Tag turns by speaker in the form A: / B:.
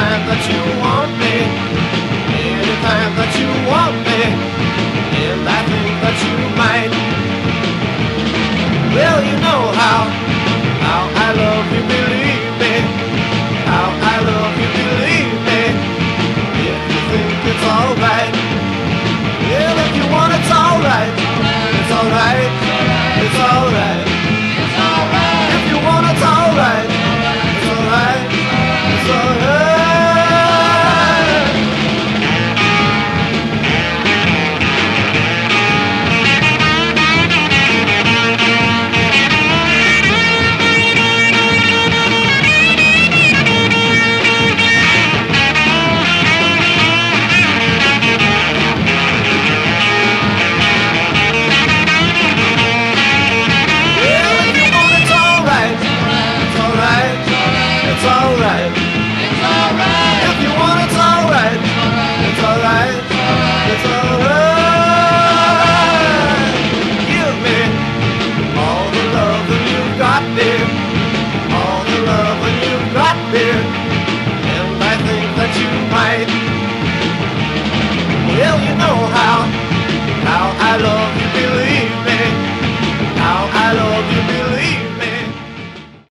A: Anytime that you want me, anytime that you want me, and I think that you might. Well, you know how, how I love you, believe me, how I love you, believe me, if you think it's alright. here.